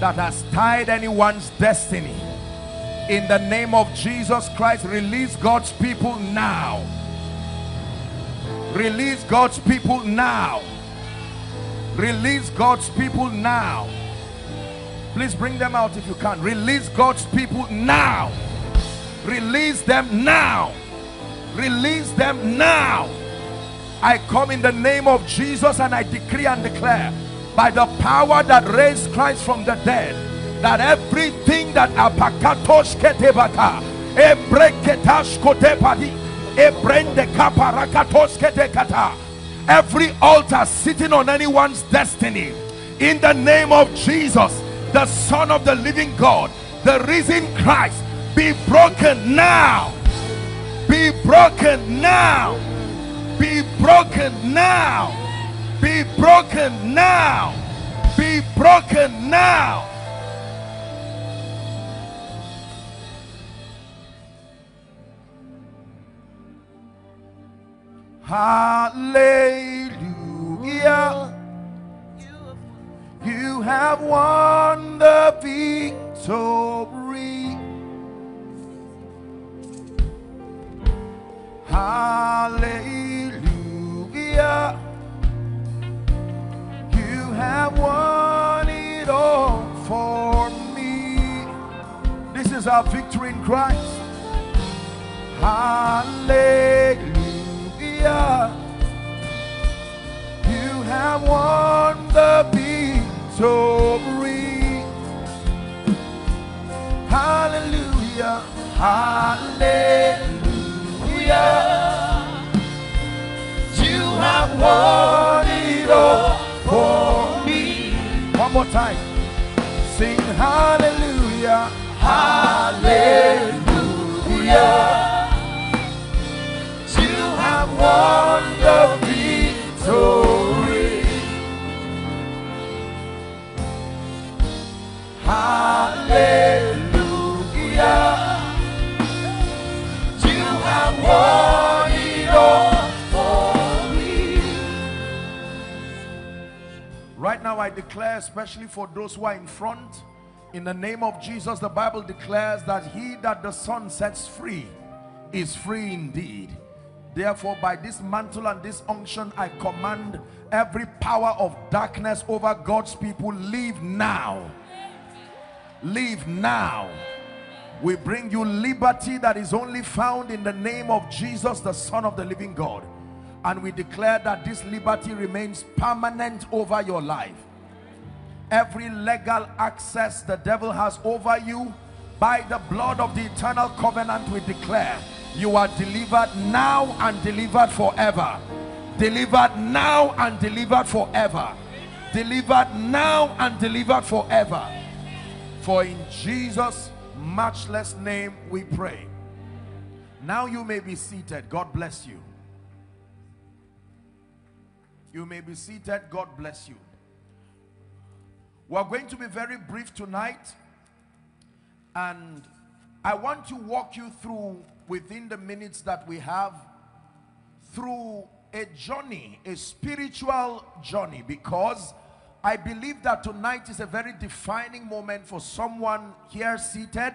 that has tied anyone's destiny. In the name of Jesus Christ release God's people now. Release God's people now. Release God's people now. Please bring them out if you can. Release God's people now. Release them now. Release them now. I come in the name of Jesus and I decree and declare by the power that raised Christ from the dead that everything that apakatos ketebata ebreketash kotepadi ketekata every altar sitting on anyone's destiny in the name of Jesus the son of the living God the risen Christ be broken now. Be broken now. Be broken now be broken now. Be broken now. Hallelujah. You have won the victory. Hallelujah. Have won it all for me. This is our victory in Christ. Hallelujah. You have won the victory. Hallelujah. Hallelujah. You have won it all for. One more time. Sing hallelujah. Hallelujah. Especially for those who are in front, in the name of Jesus, the Bible declares that he that the Son sets free is free indeed. Therefore, by this mantle and this unction, I command every power of darkness over God's people, leave now. Leave now. We bring you liberty that is only found in the name of Jesus, the Son of the living God. And we declare that this liberty remains permanent over your life. Every legal access the devil has over you, by the blood of the eternal covenant, we declare you are delivered now and delivered forever. Delivered now and delivered forever. Delivered now and delivered forever. For in Jesus' matchless name we pray. Now you may be seated. God bless you. You may be seated. God bless you. We're going to be very brief tonight. And I want to walk you through, within the minutes that we have, through a journey, a spiritual journey. Because I believe that tonight is a very defining moment for someone here seated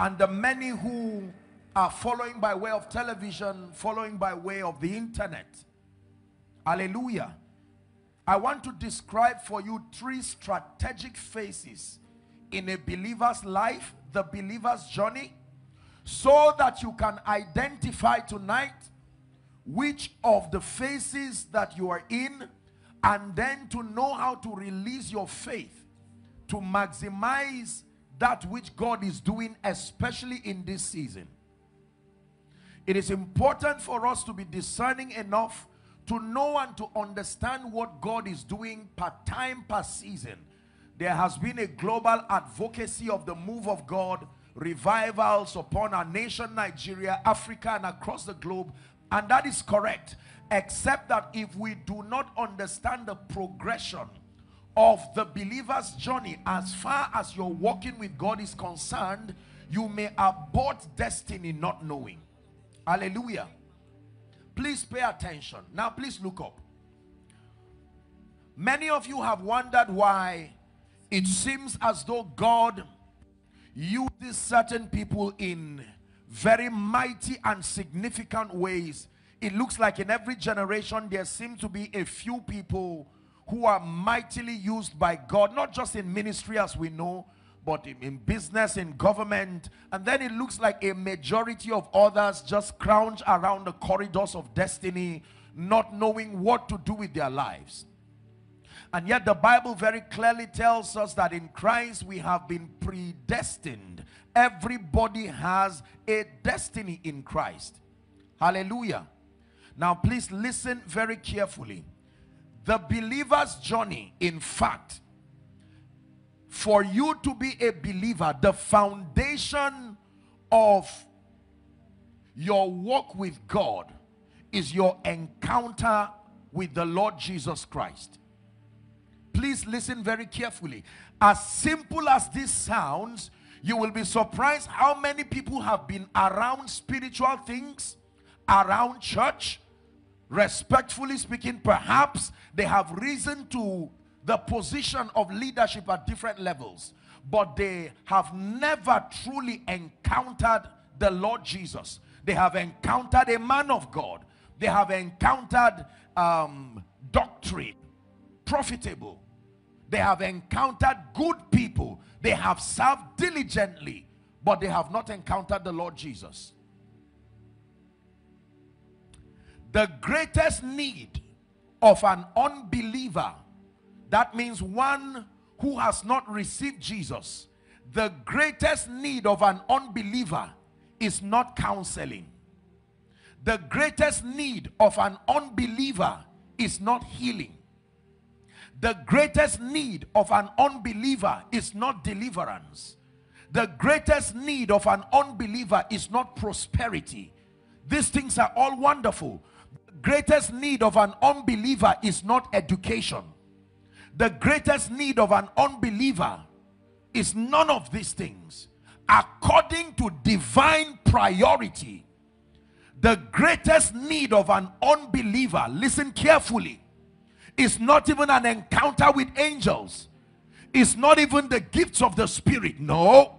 and the many who are following by way of television, following by way of the internet. Hallelujah. I want to describe for you three strategic phases in a believer's life, the believer's journey, so that you can identify tonight which of the phases that you are in and then to know how to release your faith to maximize that which God is doing especially in this season. It is important for us to be discerning enough to know and to understand what God is doing per time per season. There has been a global advocacy of the move of God revivals upon our nation Nigeria Africa and across the globe and that is correct except that if we do not understand the progression of the believer's journey as far as you're walking with God is concerned you may abort destiny not knowing. Hallelujah please pay attention. Now please look up. Many of you have wondered why it seems as though God uses certain people in very mighty and significant ways. It looks like in every generation there seem to be a few people who are mightily used by God not just in ministry as we know but in, in business in government and then it looks like a majority of others just crouch around the corridors of destiny not knowing what to do with their lives and yet the Bible very clearly tells us that in Christ we have been predestined. Everybody has a destiny in Christ. Hallelujah. Now please listen very carefully. The believer's journey, in fact, for you to be a believer, the foundation of your walk with God is your encounter with the Lord Jesus Christ. Please listen very carefully. As simple as this sounds, you will be surprised how many people have been around spiritual things, around church. Respectfully speaking, perhaps they have risen to the position of leadership at different levels, but they have never truly encountered the Lord Jesus. They have encountered a man of God, they have encountered um, doctrine, profitable they have encountered good people. They have served diligently, but they have not encountered the Lord Jesus. The greatest need of an unbeliever, that means one who has not received Jesus, the greatest need of an unbeliever is not counseling. The greatest need of an unbeliever is not healing the greatest need of an unbeliever is not deliverance. The greatest need of an unbeliever is not prosperity. These things are all wonderful. The greatest need of an unbeliever is not education. The greatest need of an unbeliever is none of these things. According to divine priority, the greatest need of an unbeliever, listen carefully, it's not even an encounter with angels. It's not even the gifts of the Spirit. No.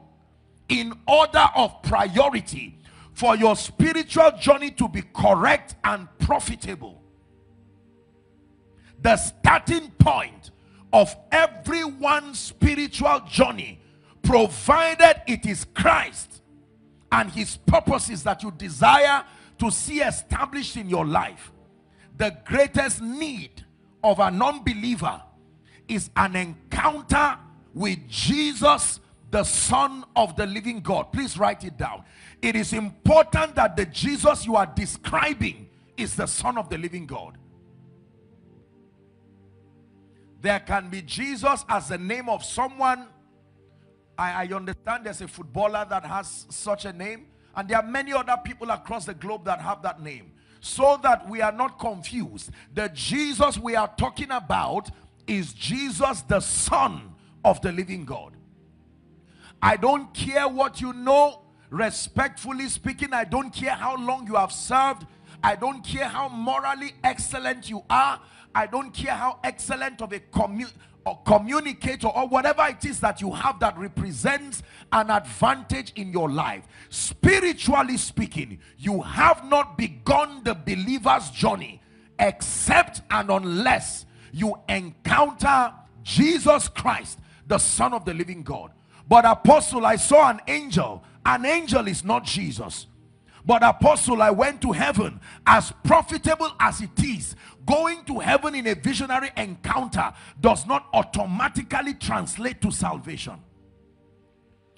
In order of priority for your spiritual journey to be correct and profitable, the starting point of everyone's spiritual journey, provided it is Christ and his purposes that you desire to see established in your life, the greatest need of a non-believer is an encounter with Jesus the son of the living God. Please write it down. It is important that the Jesus you are describing is the son of the living God there can be Jesus as the name of someone I, I understand there's a footballer that has such a name and there are many other people across the globe that have that name so that we are not confused. The Jesus we are talking about is Jesus, the Son of the living God. I don't care what you know, respectfully speaking, I don't care how long you have served, I don't care how morally excellent you are, I don't care how excellent of a or communicator or whatever it is that you have that represents an advantage in your life. Spiritually speaking you have not begun the believer's journey except and unless you encounter Jesus Christ the son of the living God. But apostle I saw an angel. An angel is not Jesus. But apostle, I went to heaven as profitable as it is. Going to heaven in a visionary encounter does not automatically translate to salvation.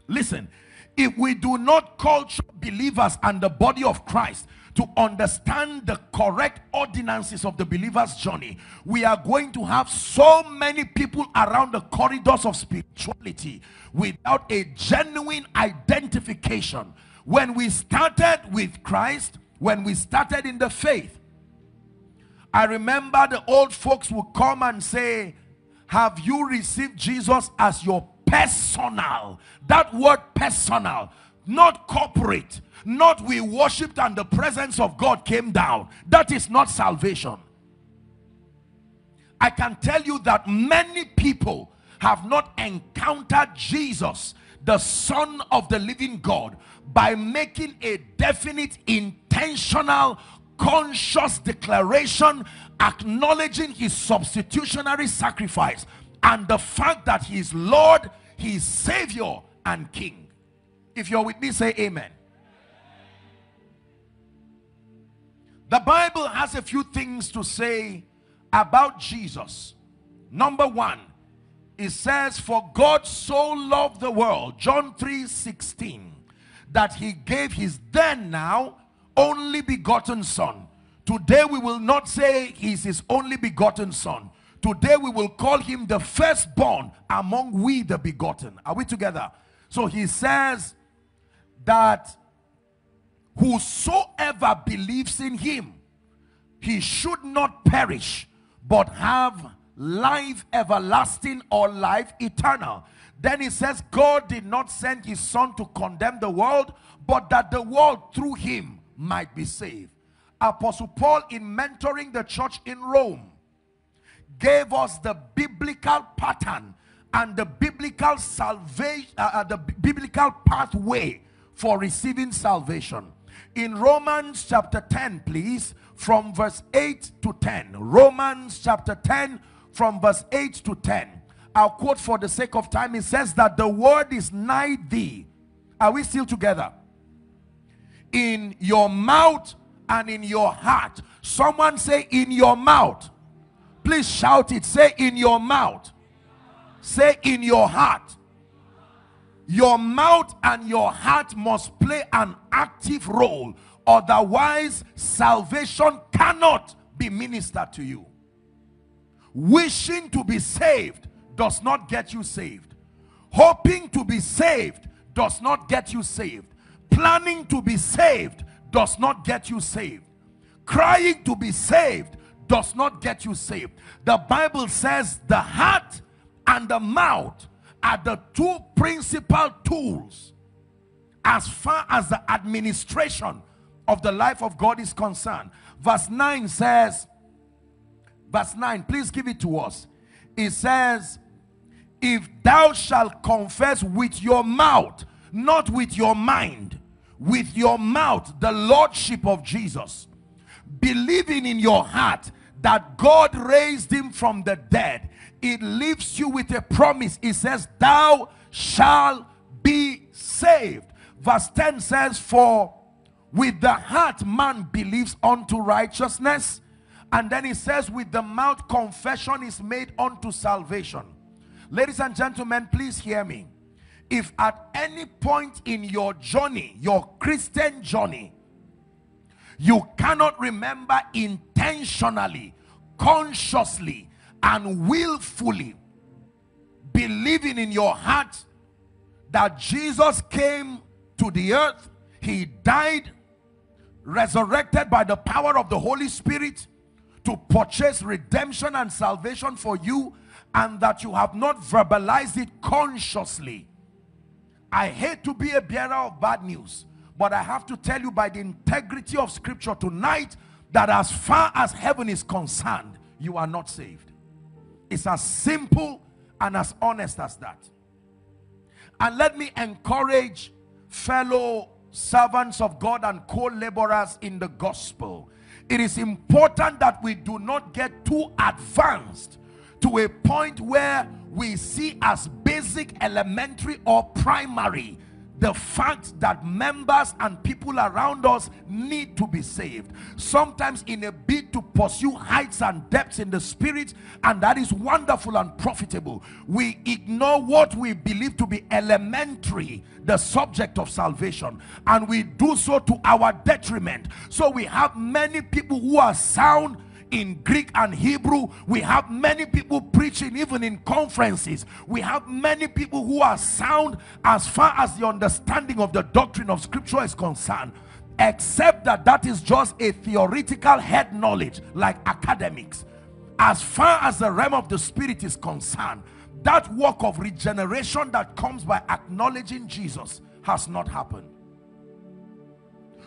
Listen, if we do not culture believers and the body of Christ to understand the correct ordinances of the believer's journey, we are going to have so many people around the corridors of spirituality without a genuine identification. When we started with Christ, when we started in the faith, I remember the old folks would come and say, Have you received Jesus as your personal? That word personal, not corporate not we worshipped and the presence of God came down. That is not salvation. I can tell you that many people have not encountered Jesus, the Son of the living God, by making a definite, intentional, conscious declaration acknowledging his substitutionary sacrifice and the fact that he is Lord, he is Savior and King. If you're with me, say amen. The Bible has a few things to say about Jesus. Number one, it says, For God so loved the world, John 3 16, that he gave his then now only begotten Son. Today we will not say he's his only begotten Son. Today we will call him the firstborn among we the begotten. Are we together? So he says that whosoever believes in him, he should not perish, but have life everlasting or life eternal. Then he says, God did not send his son to condemn the world, but that the world through him might be saved. Apostle Paul, in mentoring the church in Rome, gave us the biblical pattern and the biblical salvation, uh, uh, the biblical pathway for receiving salvation. In Romans chapter 10, please, from verse 8 to 10. Romans chapter 10, from verse 8 to 10. I'll quote for the sake of time. It says that the word is nigh thee. Are we still together? In your mouth and in your heart. Someone say, in your mouth. Please shout it. Say, in your mouth. Say, in your heart. Your mouth and your heart must play an active role. Otherwise, salvation cannot be ministered to you. Wishing to be saved does not get you saved. Hoping to be saved does not get you saved. Planning to be saved does not get you saved. Crying to be saved does not get you saved. The Bible says the heart and the mouth are the two principal tools as far as the administration of the life of God is concerned. Verse 9 says, verse 9, please give it to us. It says, If thou shalt confess with your mouth, not with your mind, with your mouth, the Lordship of Jesus, believing in your heart that God raised him from the dead, it leaves you with a promise. It says, Thou shalt be saved. Verse 10 says, For with the heart man believes unto righteousness. And then he says, With the mouth confession is made unto salvation. Ladies and gentlemen, please hear me. If at any point in your journey, your Christian journey, you cannot remember intentionally, consciously, and willfully believing in your heart that Jesus came to the earth, he died, resurrected by the power of the Holy Spirit to purchase redemption and salvation for you, and that you have not verbalized it consciously. I hate to be a bearer of bad news, but I have to tell you by the integrity of scripture tonight that as far as heaven is concerned, you are not saved. It's as simple and as honest as that. And let me encourage fellow servants of God and co-laborers in the gospel. It is important that we do not get too advanced to a point where we see as basic, elementary, or primary the fact that members and people around us need to be saved. Sometimes in a bid to pursue heights and depths in the spirit, and that is wonderful and profitable. We ignore what we believe to be elementary, the subject of salvation, and we do so to our detriment. So we have many people who are sound in Greek and Hebrew. We have many people preaching even in conferences. We have many people who are sound as far as the understanding of the doctrine of scripture is concerned. Except that that is just a theoretical head knowledge like academics. As far as the realm of the spirit is concerned, that work of regeneration that comes by acknowledging Jesus has not happened.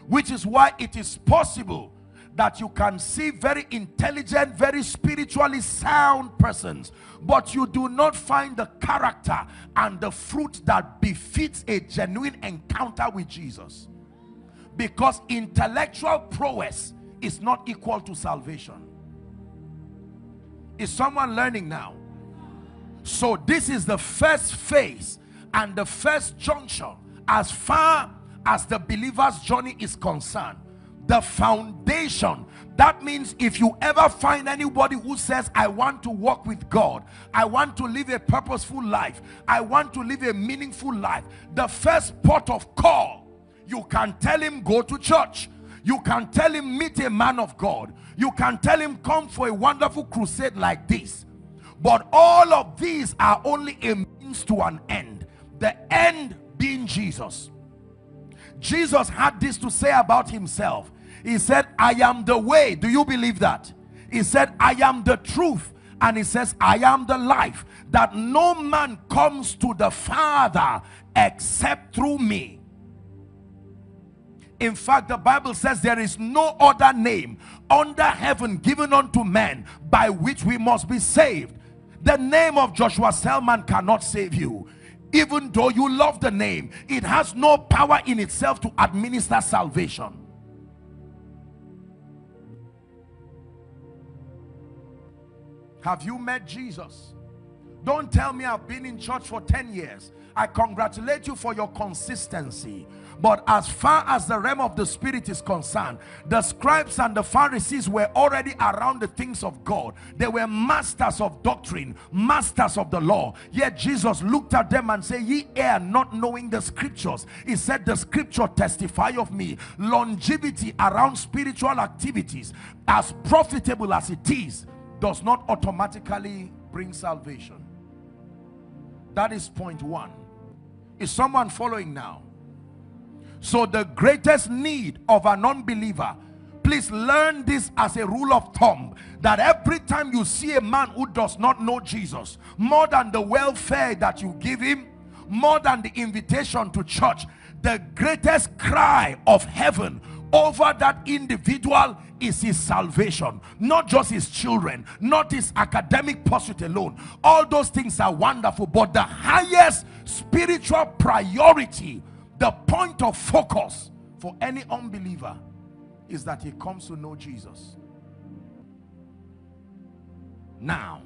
Which is why it is possible that you can see very intelligent, very spiritually sound persons, but you do not find the character and the fruit that befits a genuine encounter with Jesus. Because intellectual prowess is not equal to salvation. Is someone learning now? So, this is the first phase and the first junction as far as the believer's journey is concerned the foundation. That means if you ever find anybody who says i want to walk with god. I want to live a purposeful life. I want to live a meaningful life. The first port of call you can tell him go to church. You can tell him meet a man of god. You can tell him come for a wonderful crusade like this. But all of these are only a means to an end. The end being jesus Jesus had this to say about himself. He said, I am the way. Do you believe that? He said, I am the truth. And he says, I am the life. That no man comes to the Father except through me. In fact, the Bible says there is no other name under heaven given unto men by which we must be saved. The name of Joshua Selman cannot save you even though you love the name, it has no power in itself to administer salvation. Have you met Jesus? Don't tell me I've been in church for 10 years. I congratulate you for your consistency. But as far as the realm of the spirit is concerned, the scribes and the Pharisees were already around the things of God. They were masters of doctrine, masters of the law. Yet Jesus looked at them and said, Ye err not knowing the scriptures. He said, The scripture testify of me. Longevity around spiritual activities, as profitable as it is, does not automatically bring salvation. That is point one. Is someone following now? So the greatest need of an unbeliever please learn this as a rule of thumb that every time you see a man who does not know Jesus more than the welfare that you give him more than the invitation to church the greatest cry of heaven over that individual is his salvation not just his children not his academic pursuit alone. All those things are wonderful but the highest spiritual priority the point of focus for any unbeliever is that he comes to know Jesus. Now,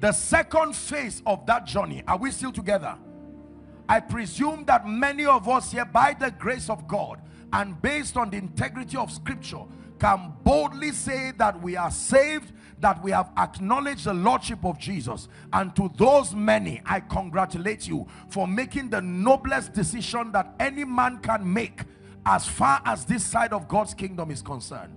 the second phase of that journey, are we still together? I presume that many of us here, by the grace of God and based on the integrity of scripture, can boldly say that we are saved that we have acknowledged the lordship of Jesus. And to those many I congratulate you for making the noblest decision that any man can make as far as this side of God's kingdom is concerned.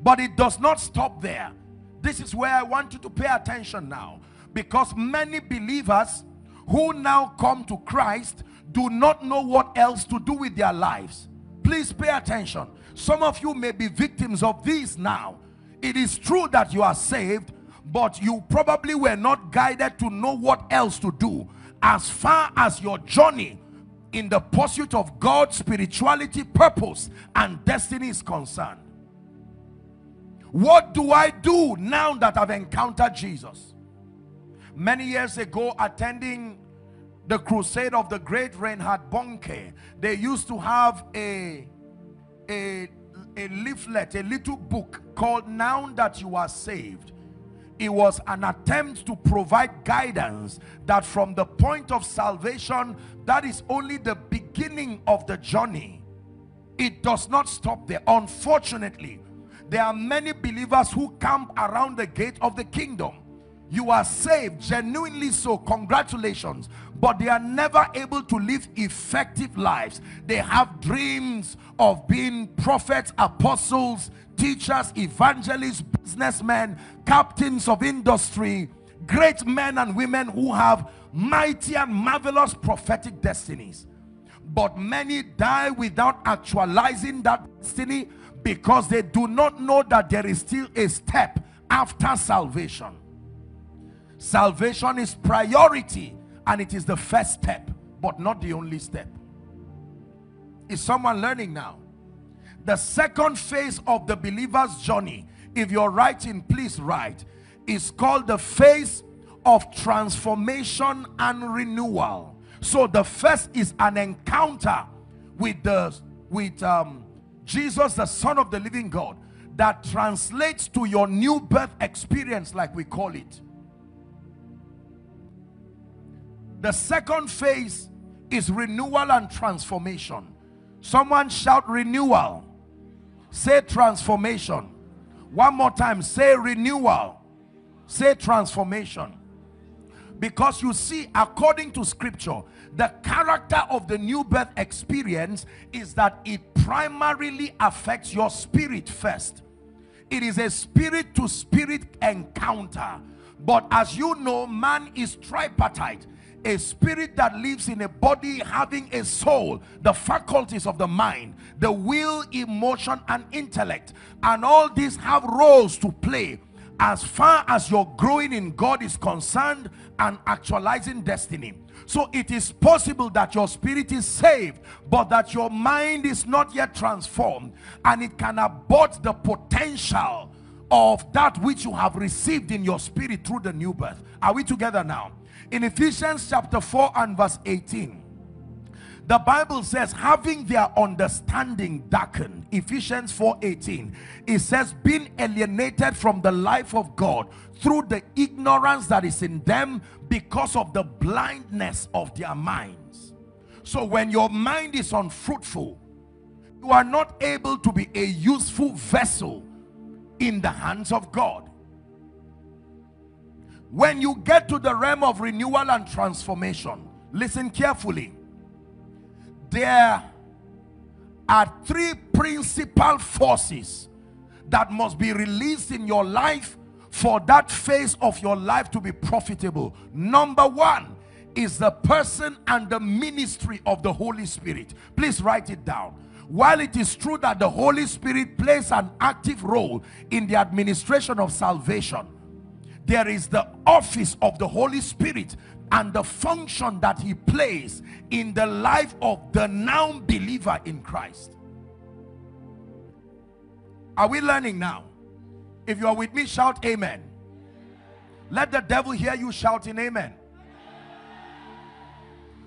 But it does not stop there. This is where I want you to pay attention now. Because many believers who now come to Christ do not know what else to do with their lives. Please pay attention. Some of you may be victims of this now it is true that you are saved but you probably were not guided to know what else to do. As far as your journey in the pursuit of God's spirituality purpose and destiny is concerned. What do I do now that I've encountered Jesus? Many years ago attending the crusade of the great Reinhard Bonnke they used to have a a a leaflet, a little book called Now That You Are Saved. it was an attempt to provide guidance that from the point of salvation that is only the beginning of the journey. It does not stop there. Unfortunately there are many believers who camp around the gate of the kingdom you are saved genuinely so. Congratulations. But they are never able to live effective lives. They have dreams of being prophets apostles teachers evangelists businessmen captains of industry great men and women who have mighty and marvelous prophetic destinies. But many die without actualizing that destiny because they do not know that there is still a step after salvation Salvation is priority and it is the first step, but not the only step. Is someone learning now? The second phase of the believer's journey, if you're writing, please write, is called the phase of transformation and renewal. So the first is an encounter with the with um, Jesus, the Son of the Living God, that translates to your new birth experience, like we call it. The second phase is renewal and transformation. Someone shout renewal. Say transformation. One more time. Say renewal. Say transformation. Because you see, according to scripture, the character of the new birth experience is that it primarily affects your spirit first. It is a spirit to spirit encounter. But as you know, man is tripartite a spirit that lives in a body having a soul the faculties of the mind the will emotion and intellect. And all these have roles to play as far as your growing in God is concerned and actualizing destiny. So it is possible that your spirit is saved but that your mind is not yet transformed and it can abort the potential of that which you have received in your spirit through the new birth. Are we together now in Ephesians chapter 4 and verse 18, the Bible says, having their understanding darkened, Ephesians 4 18, it says, being alienated from the life of God through the ignorance that is in them because of the blindness of their minds. So when your mind is unfruitful, you are not able to be a useful vessel in the hands of God when you get to the realm of renewal and transformation listen carefully. There are three principal forces that must be released in your life for that phase of your life to be profitable. Number one is the person and the ministry of the Holy Spirit. Please write it down. While it is true that the Holy Spirit plays an active role in the administration of salvation there is the office of the Holy Spirit and the function that he plays in the life of the now believer in Christ. Are we learning now? If you are with me, shout amen. Let the devil hear you shouting amen.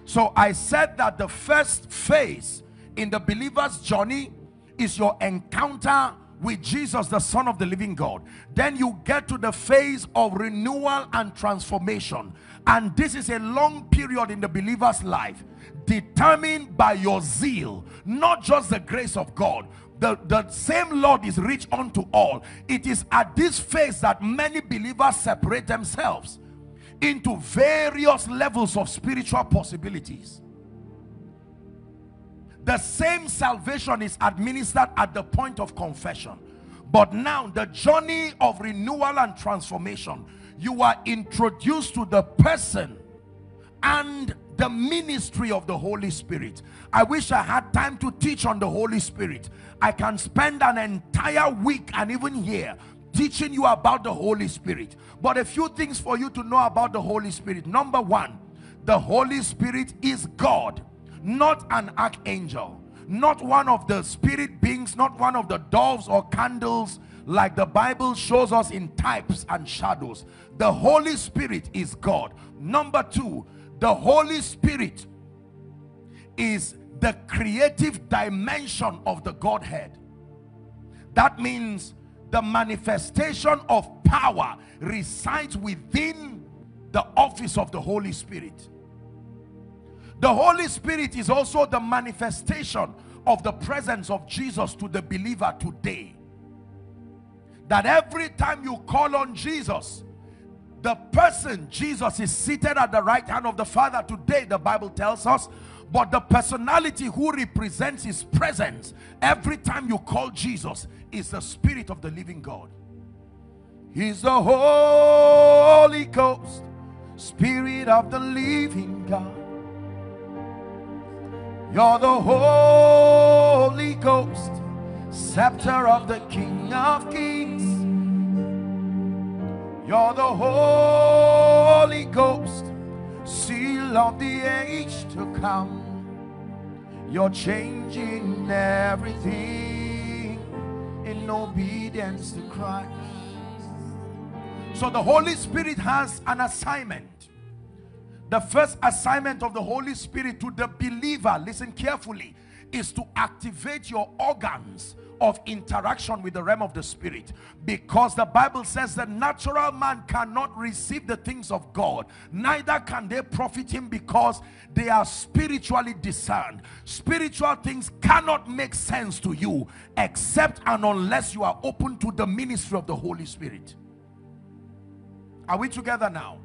So I said that the first phase in the believer's journey is your encounter with Jesus, the Son of the living God. Then you get to the phase of renewal and transformation. And this is a long period in the believer's life determined by your zeal, not just the grace of God. The, the same Lord is rich unto all. It is at this phase that many believers separate themselves into various levels of spiritual possibilities the same salvation is administered at the point of confession. But now the journey of renewal and transformation you are introduced to the person and the ministry of the Holy Spirit. I wish I had time to teach on the Holy Spirit. I can spend an entire week and even here teaching you about the Holy Spirit. But a few things for you to know about the Holy Spirit. Number one the Holy Spirit is God not an archangel not one of the spirit beings not one of the doves or candles like the bible shows us in types and shadows. The holy spirit is god. Number two the holy spirit is the creative dimension of the godhead. That means the manifestation of power resides within the office of the Holy Spirit. The Holy Spirit is also the manifestation of the presence of Jesus to the believer today. That every time you call on Jesus, the person Jesus is seated at the right hand of the Father today, the Bible tells us, but the personality who represents his presence every time you call Jesus is the Spirit of the living God. He's the Holy Ghost, Spirit of the living God. You're the Holy Ghost, scepter of the King of Kings. You're the Holy Ghost, seal of the age to come. You're changing everything in obedience to Christ. So the Holy Spirit has an assignment. The first assignment of the Holy Spirit to the believer, listen carefully, is to activate your organs of interaction with the realm of the spirit. Because the bible says the natural man cannot receive the things of god neither can they profit him because they are spiritually discerned. Spiritual things cannot make sense to you except and unless you are open to the ministry of the holy spirit. Are we together now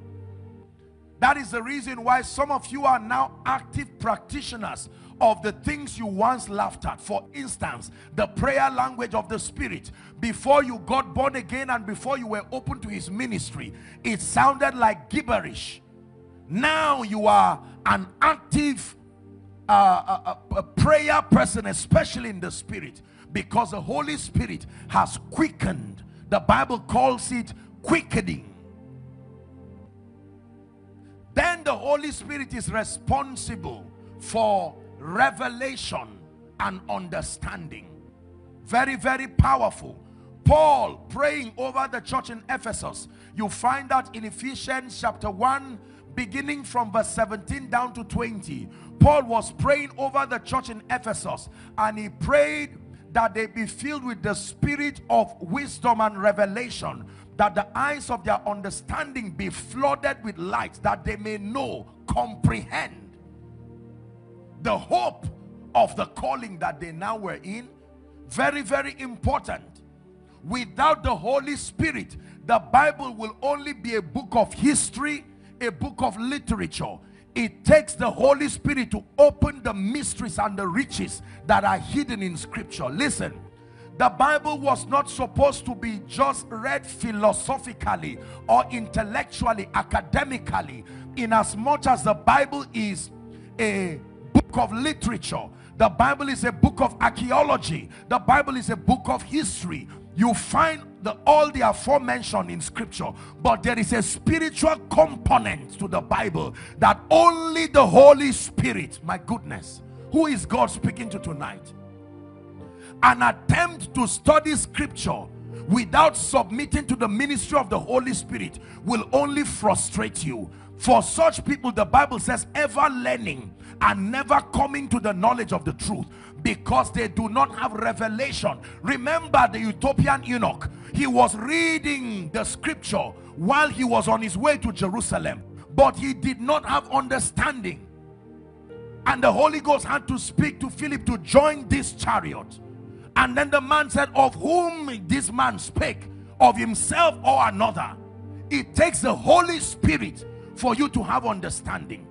that is the reason why some of you are now active practitioners of the things you once laughed at. For instance, the prayer language of the Spirit. Before you got born again and before you were open to His ministry, it sounded like gibberish. Now you are an active uh, a, a, a prayer person, especially in the Spirit, because the Holy Spirit has quickened. The Bible calls it quickening. The Holy Spirit is responsible for revelation and understanding. Very, very powerful. Paul praying over the church in Ephesus. You find that in Ephesians chapter 1, beginning from verse 17 down to 20. Paul was praying over the church in Ephesus and he prayed that they be filled with the spirit of wisdom and revelation that the eyes of their understanding be flooded with light that they may know comprehend the hope of the calling that they now were in. Very very important. Without the Holy Spirit the Bible will only be a book of history a book of literature. It takes the Holy Spirit to open the mysteries and the riches that are hidden in scripture. Listen the Bible was not supposed to be just read philosophically or intellectually academically in as much as the Bible is a book of literature. The bible is a book of archaeology. The bible is a book of history. You find the all the aforementioned in scripture. But there is a spiritual component to the bible that only the holy spirit my goodness who is god speaking to tonight an attempt to study scripture without submitting to the ministry of the holy spirit will only frustrate you. For such people the bible says ever learning and never coming to the knowledge of the truth because they do not have revelation. Remember the Ethiopian eunuch he was reading the scripture while he was on his way to jerusalem but he did not have understanding. And the holy ghost had to speak to philip to join this chariot and then the man said of whom this man spake of himself or another it takes the holy spirit for you to have understanding.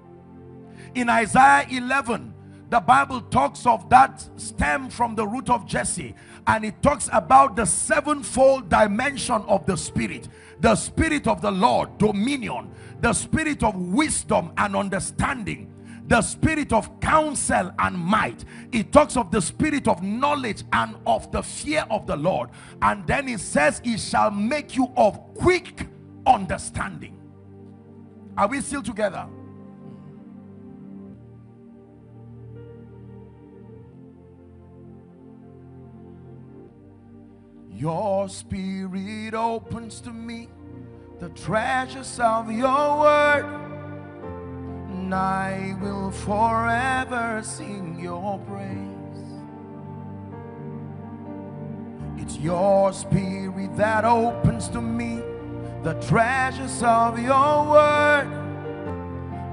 In Isaiah 11 the Bible talks of that stem from the root of Jesse and it talks about the sevenfold dimension of the spirit the spirit of the Lord dominion the spirit of wisdom and understanding the spirit of counsel and might. It talks of the spirit of knowledge and of the fear of the Lord. And then it says it shall make you of quick understanding. Are we still together? Your spirit opens to me. The treasures of your word, and I will forever sing your praise. It's your spirit that opens to me the treasures of your word,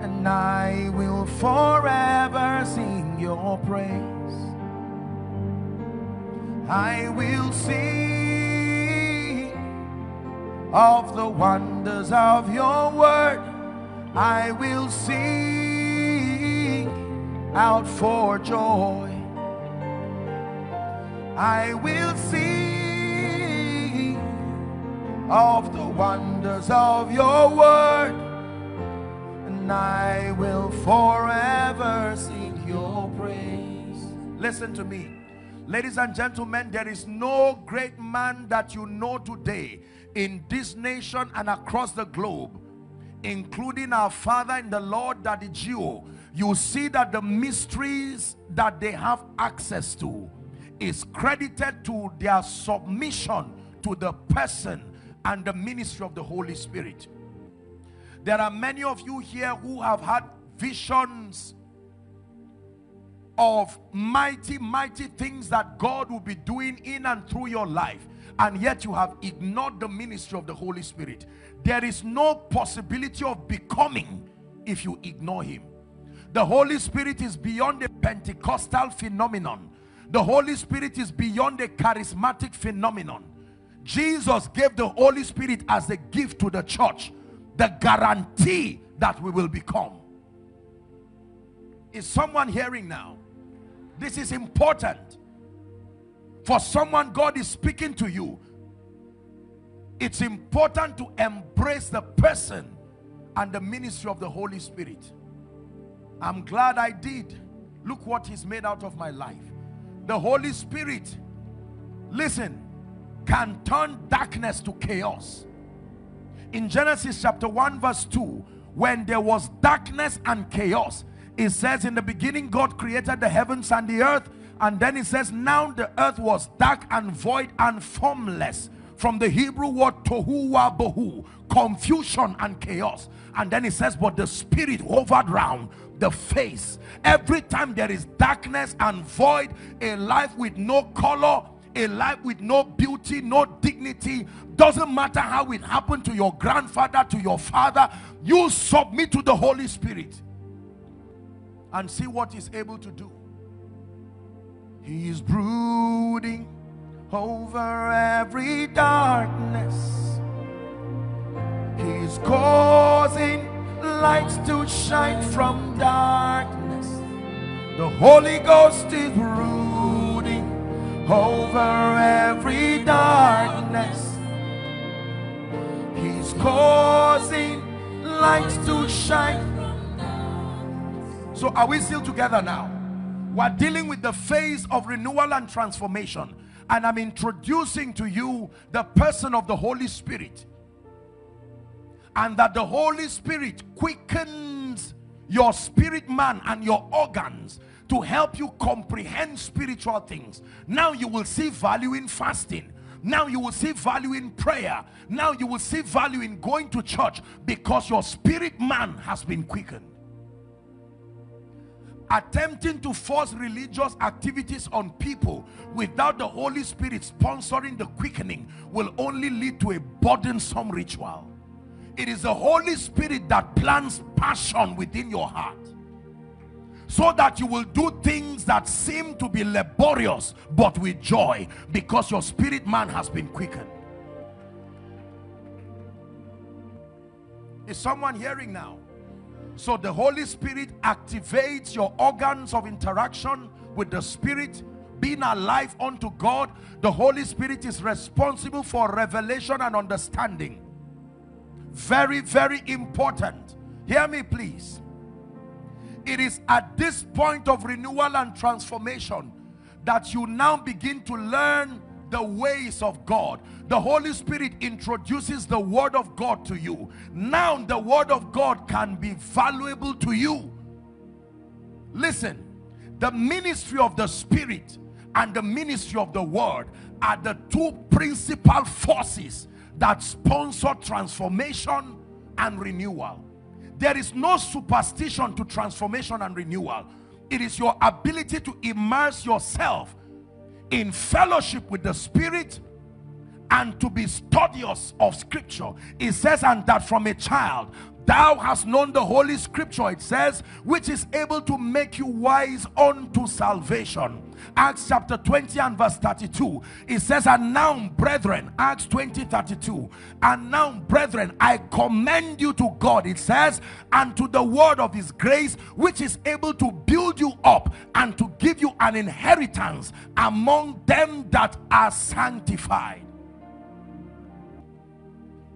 and I will forever sing your praise. I will sing of the wonders of your word. I will sing out for joy. I will sing of the wonders of your word, and I will forever sing your praise. Listen to me. Ladies and gentlemen, there is no great man that you know today in this nation and across the globe, including our father in the Lord, Daddy Gio. You see that the mysteries that they have access to is credited to their submission to the person and the ministry of the Holy Spirit. There are many of you here who have had visions of mighty, mighty things that God will be doing in and through your life. And yet you have ignored the ministry of the Holy Spirit. There is no possibility of becoming if you ignore him. The Holy Spirit is beyond a Pentecostal phenomenon. The Holy Spirit is beyond a charismatic phenomenon. Jesus gave the Holy Spirit as a gift to the church. The guarantee that we will become. Is someone hearing now? This is important. For someone God is speaking to you. It's important to embrace the person and the ministry of the Holy Spirit. I'm glad I did. Look what he's made out of my life. The Holy Spirit, listen, can turn darkness to chaos. In Genesis chapter 1 verse 2, when there was darkness and chaos, it says in the beginning God created the heavens and the earth and then it says now the earth was dark and void and formless. From the Hebrew word tohu wa bohu confusion and chaos. And then it says but the spirit hovered round the face. Every time there is darkness and void a life with no color a life with no beauty no dignity doesn't matter how it happened to your grandfather to your father you submit to the Holy Spirit and see what he's able to do. He is brooding over every darkness. He's causing lights to shine from darkness. The Holy Ghost is brooding over every darkness. He's causing lights to shine so are we still together now? We're dealing with the phase of renewal and transformation. And I'm introducing to you the person of the Holy Spirit. And that the Holy Spirit quickens your spirit man and your organs to help you comprehend spiritual things. Now you will see value in fasting. Now you will see value in prayer. Now you will see value in going to church because your spirit man has been quickened attempting to force religious activities on people without the Holy Spirit sponsoring the quickening will only lead to a burdensome ritual. It is the Holy Spirit that plants passion within your heart so that you will do things that seem to be laborious but with joy because your spirit man has been quickened. Is someone hearing now? So the Holy Spirit activates your organs of interaction with the Spirit being alive unto God. The Holy Spirit is responsible for revelation and understanding. Very, very important. Hear me please. It is at this point of renewal and transformation that you now begin to learn the ways of God. The Holy Spirit introduces the Word of God to you. Now the Word of God can be valuable to you. Listen, the ministry of the Spirit and the ministry of the Word are the two principal forces that sponsor transformation and renewal. There is no superstition to transformation and renewal. It is your ability to immerse yourself in fellowship with the Spirit and to be studious of scripture. It says, and that from a child thou hast known the holy scripture, it says, which is able to make you wise unto salvation. Acts chapter 20 and verse 32. It says, And now, brethren, Acts 20 32. And now, brethren, I commend you to God, it says, and to the word of his grace, which is able to build you up and to give you an inheritance among them that are sanctified.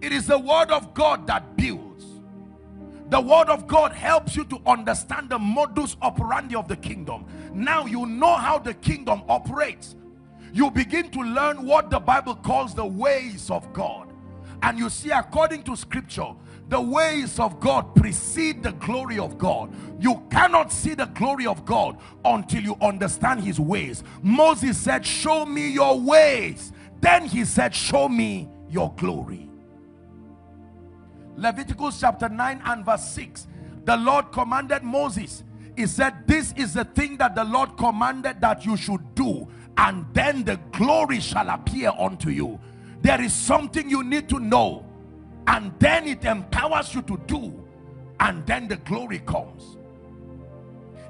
It is the word of God that builds. The word of God helps you to understand the modus operandi of the kingdom. Now you know how the kingdom operates. You begin to learn what the Bible calls the ways of God. And you see, according to scripture, the ways of God precede the glory of God. You cannot see the glory of God until you understand his ways. Moses said, Show me your ways. Then he said, Show me your glory. Leviticus chapter 9 and verse 6. The Lord commanded Moses, He said, This is the thing that the Lord commanded that you should do, and then the glory shall appear unto you. There is something you need to know, and then it empowers you to do, and then the glory comes.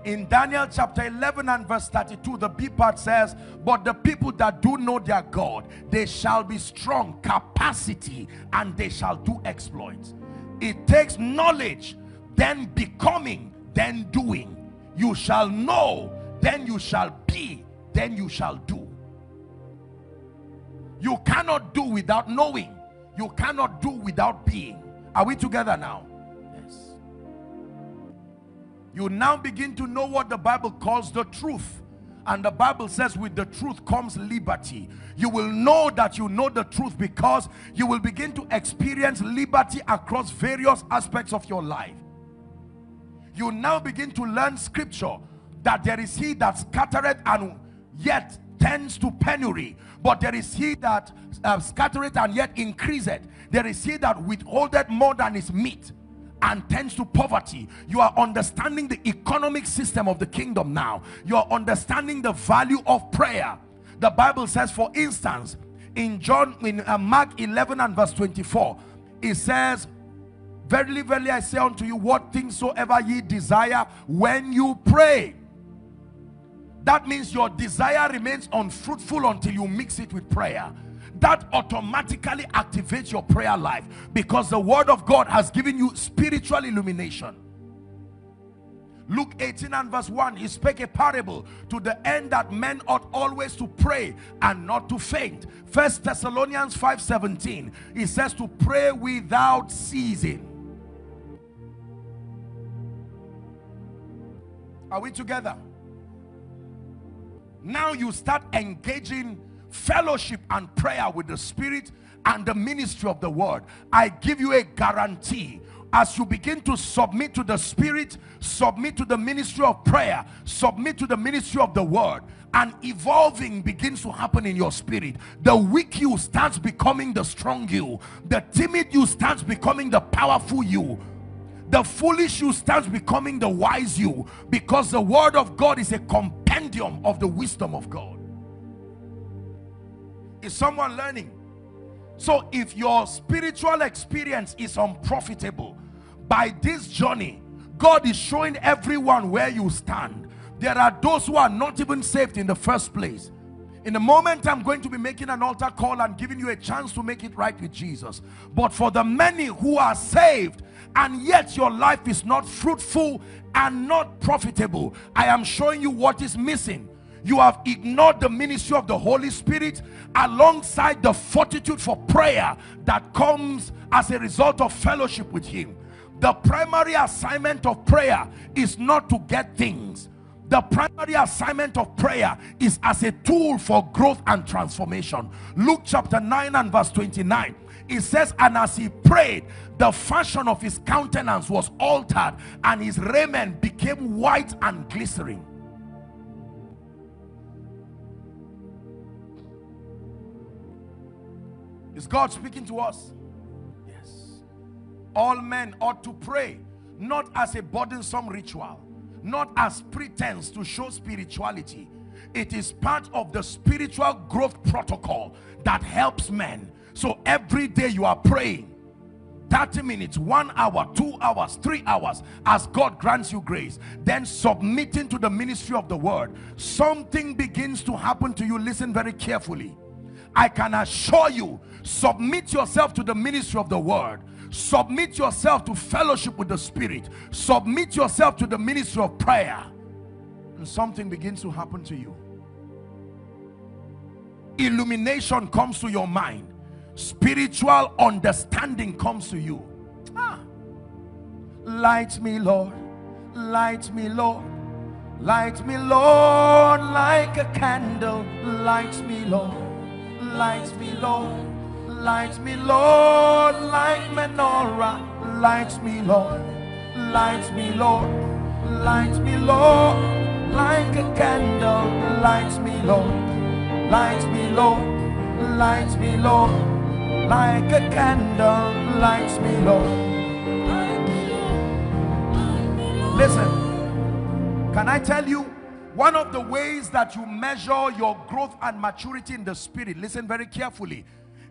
In Daniel chapter 11 and verse 32, the B part says, But the people that do know their God, they shall be strong, capacity, and they shall do exploits. It takes knowledge, then becoming, then doing. You shall know, then you shall be, then you shall do. You cannot do without knowing. You cannot do without being. Are we together now? You now begin to know what the Bible calls the truth. And the Bible says, with the truth comes liberty. You will know that you know the truth because you will begin to experience liberty across various aspects of your life. You now begin to learn scripture that there is he that scattereth and yet tends to penury, but there is he that uh, scattereth and yet increaseth. There is he that withholdeth more than is meet and tends to poverty. You are understanding the economic system of the kingdom now. You are understanding the value of prayer. The Bible says, for instance, in John, in uh, Mark 11 and verse 24, it says, Verily, verily, I say unto you, what things soever ye desire when you pray. That means your desire remains unfruitful until you mix it with prayer that automatically activates your prayer life because the word of God has given you spiritual illumination. Luke 18 and verse 1 he spake a parable to the end that men ought always to pray and not to faint. First Thessalonians 5 17 he says to pray without ceasing. Are we together? Now you start engaging fellowship and prayer with the Spirit and the ministry of the word. I give you a guarantee as you begin to submit to the Spirit, submit to the ministry of prayer, submit to the ministry of the word, and evolving begins to happen in your spirit. The weak you starts becoming the strong you, the timid you starts becoming the powerful you. The foolish you starts becoming the wise you because the word of God is a compendium of the wisdom of God. Is someone learning? So if your spiritual experience is unprofitable, by this journey, God is showing everyone where you stand. There are those who are not even saved in the first place. In a moment, I'm going to be making an altar call and giving you a chance to make it right with Jesus. But for the many who are saved and yet your life is not fruitful and not profitable, I am showing you what is missing you have ignored the ministry of the Holy Spirit alongside the fortitude for prayer that comes as a result of fellowship with Him. The primary assignment of prayer is not to get things. The primary assignment of prayer is as a tool for growth and transformation. Luke chapter 9 and verse 29 it says and as he prayed the fashion of his countenance was altered and his raiment became white and glistening Is God speaking to us? Yes. All men ought to pray, not as a burdensome ritual, not as pretense to show spirituality. it is part of the spiritual growth protocol that helps men so every day you are praying 30 minutes, one hour, two hours, three hours, as God grants you grace, then submitting to the ministry of the word, something begins to happen to you. Listen very carefully. I can assure you, submit yourself to the ministry of the word, submit yourself to fellowship with the Spirit, submit yourself to the ministry of prayer, and something begins to happen to you. Illumination comes to your mind. Spiritual understanding comes to you. Ah. light me lord. Light me lord. Light me lord like a candle. Light me lord. Light me lord light me lord like menorah. Light me lord light me lord. Light me lord like a candle. Light me lord light me lord light me lord like a candle. Lights me, Lord. Listen, can I tell you one of the ways that you measure your growth and maturity in the spirit, listen very carefully,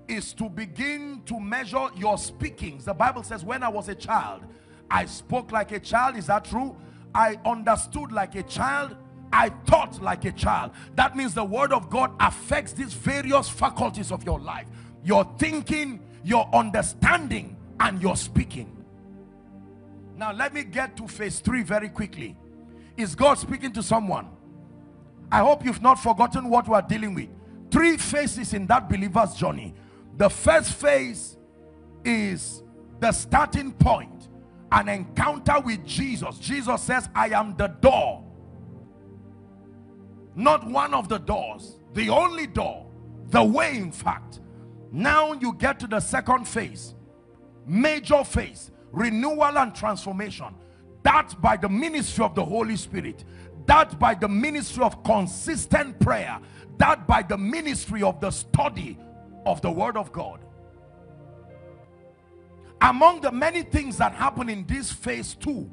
is to begin to measure your speakings. The Bible says, When I was a child, I spoke like a child. Is that true? I understood like a child. I thought like a child. That means the word of God affects these various faculties of your life your thinking, your understanding, and your speaking. Now, let me get to phase three very quickly. Is God speaking to someone? I hope you've not forgotten what we are dealing with. Three phases in that believer's journey. The first phase is the starting point, an encounter with Jesus. Jesus says, I am the door. Not one of the doors, the only door, the way, in fact. Now you get to the second phase, major phase, renewal and transformation. That by the ministry of the Holy Spirit, that by the ministry of consistent prayer, that by the ministry of the study of the Word of God. Among the many things that happen in this phase two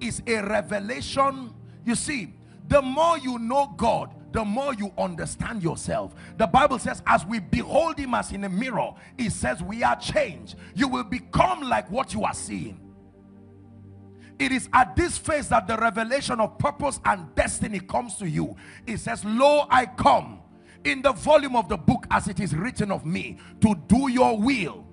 is a revelation. You see, the more you know God, the more you understand yourself. The Bible says, as we behold him as in a mirror, it says we are changed. You will become like what you are seeing. It is at this phase that the revelation of purpose and destiny comes to you. It says, Lo, I come in the volume of the book as it is written of me to do your will.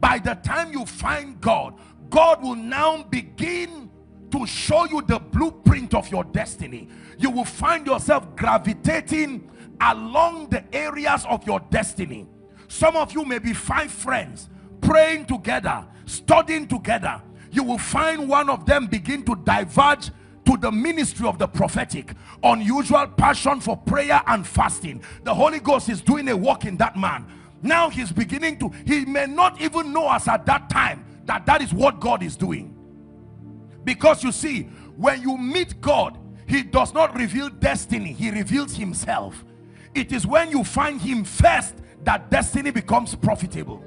By the time you find God, God will now begin to show you the blueprint of your destiny you will find yourself gravitating along the areas of your destiny. Some of you may be five friends praying together, studying together. You will find one of them begin to diverge to the ministry of the prophetic unusual passion for prayer and fasting. The holy ghost is doing a work in that man. Now he's beginning to he may not even know us at that time that that is what god is doing. Because you see when you meet god he does not reveal destiny he reveals himself. It is when you find him first that destiny becomes profitable.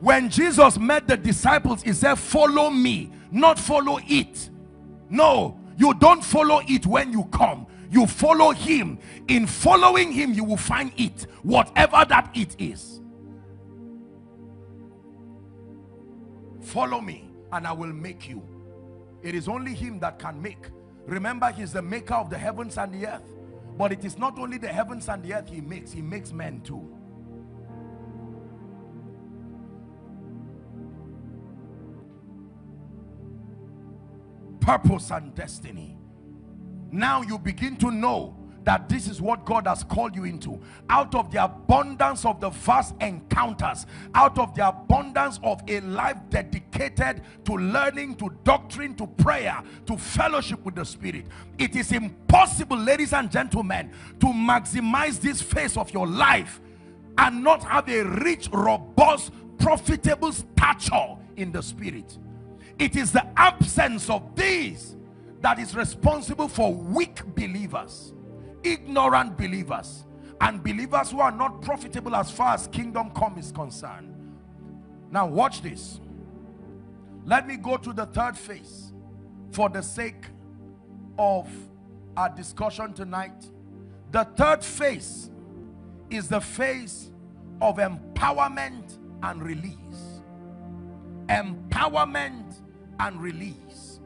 When jesus met the disciples he said follow me not follow it no you don't follow it when you come. You follow him. In following him you will find it whatever that it is. Follow me and i will make you. It is only him that can make. Remember, he's the maker of the heavens and the earth. But it is not only the heavens and the earth he makes, he makes men too. Purpose and destiny. Now you begin to know that this is what God has called you into. Out of the abundance of the vast encounters, out of the abundance of a life dedicated to learning, to doctrine, to prayer, to fellowship with the Spirit. It is impossible, ladies and gentlemen, to maximize this phase of your life and not have a rich, robust, profitable stature in the Spirit. It is the absence of these that is responsible for weak believers ignorant believers and believers who are not profitable as far as kingdom come is concerned now watch this let me go to the third phase for the sake of our discussion tonight. The third phase is the phase of empowerment and release. Empowerment and release.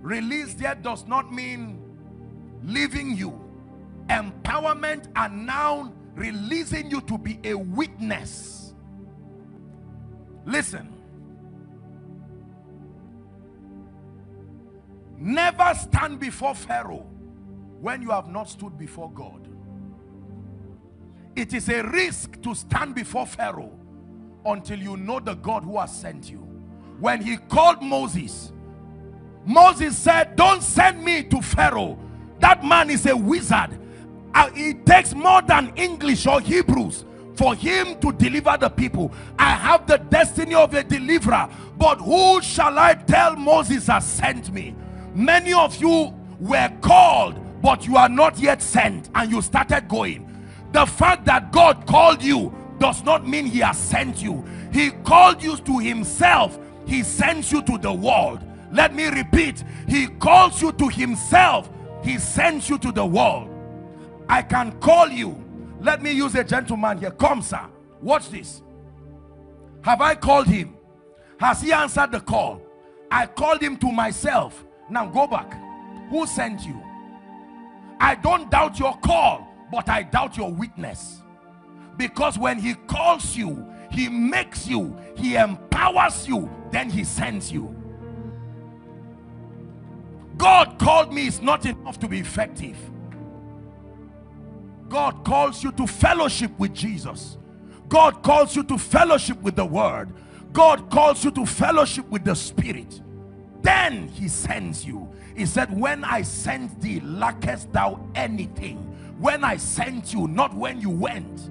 Release there does not mean leaving you. Empowerment and now releasing you to be a witness. Listen. Never stand before Pharaoh when you have not stood before God. It is a risk to stand before Pharaoh until you know the God who has sent you. When he called Moses, Moses said, Don't send me to Pharaoh. That man is a wizard. Uh, it takes more than English or Hebrews for him to deliver the people. I have the destiny of a deliverer, but who shall I tell Moses has sent me? Many of you were called, but you are not yet sent, and you started going. The fact that God called you does not mean He has sent you. He called you to Himself, He sends you to the world. Let me repeat He calls you to Himself, He sends you to the world. I can call you. Let me use a gentleman here. Come, sir. Watch this. Have I called him? Has he answered the call? I called him to myself. Now go back. Who sent you? I don't doubt your call, but I doubt your witness. Because when he calls you, he makes you, he empowers you, then he sends you. God called me is not enough to be effective. God calls you to fellowship with Jesus. God calls you to fellowship with the word. God calls you to fellowship with the spirit. Then he sends you. He said, when I sent thee, lackest thou anything? When I sent you, not when you went.